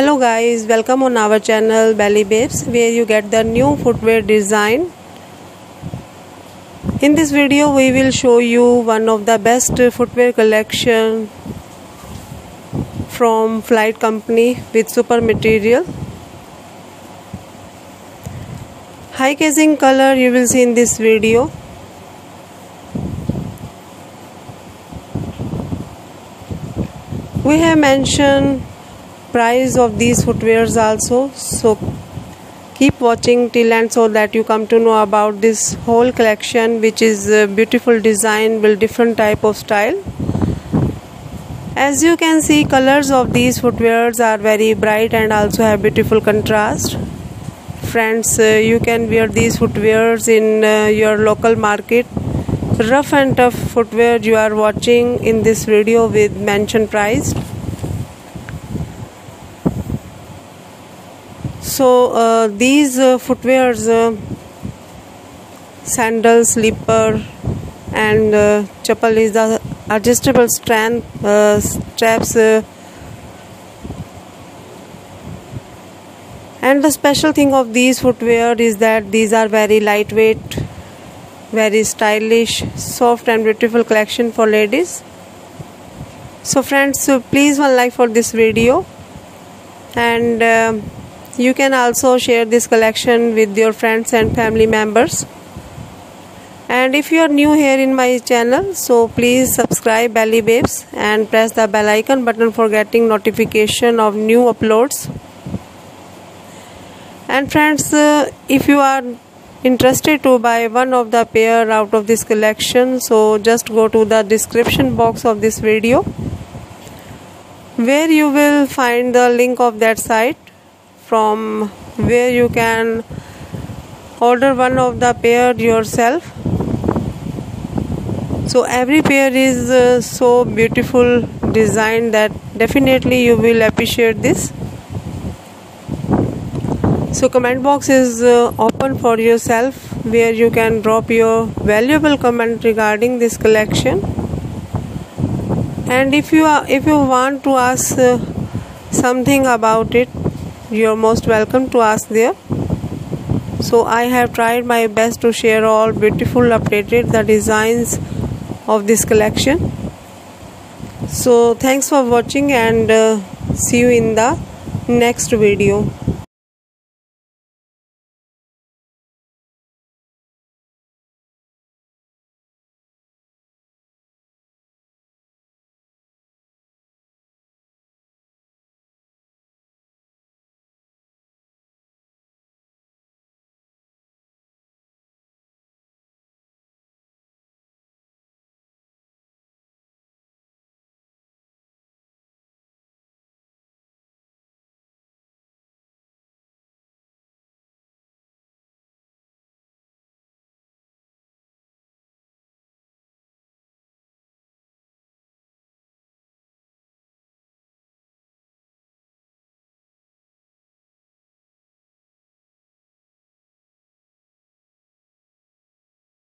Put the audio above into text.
hello guys. Welcome on our channel Bally Babes where you get the new footwear design. In this video we will show you one of the best footwear collection from Flite company with super material. High casing color you will see in this video. We have mentioned price of these footwears also. So keep watching till end so that you come to know about this whole collection which is beautiful design with different type of style. As you can see colors of these footwears are very bright and also have beautiful contrast. Friends uh, you can wear these footwears in uh, your local market. Rough and tough footwear you are watching in this video with mentioned price so uh, these uh, footwears uh, sandal slipper and uh, chappal is the adjustable strength uh, straps uh, and the special thing of these footwear is that these are very lightweight very stylish soft and beautiful collection for ladies. So friends please one like for this video. And you can also share this collection with your friends and family members. And if you are new here in my channel so please subscribe Bally Babes and press the bell icon button for getting notification of new uploads. And friends uh, if you are interested to buy one of the pair out of this collection so just go to the description box of this video where you will find the link of that site from where you can order one of the pair yourself. So every pair is uh, so beautiful design that definitely you will appreciate this. So comment box is uh, open for yourself where you can drop your valuable comment regarding this collection. And if you are if you want to ask uh, something about it you're most welcome to ask there. So i have tried my best to share all beautiful updated the designs of this collection. So thanks for watching and uh, see you in the next video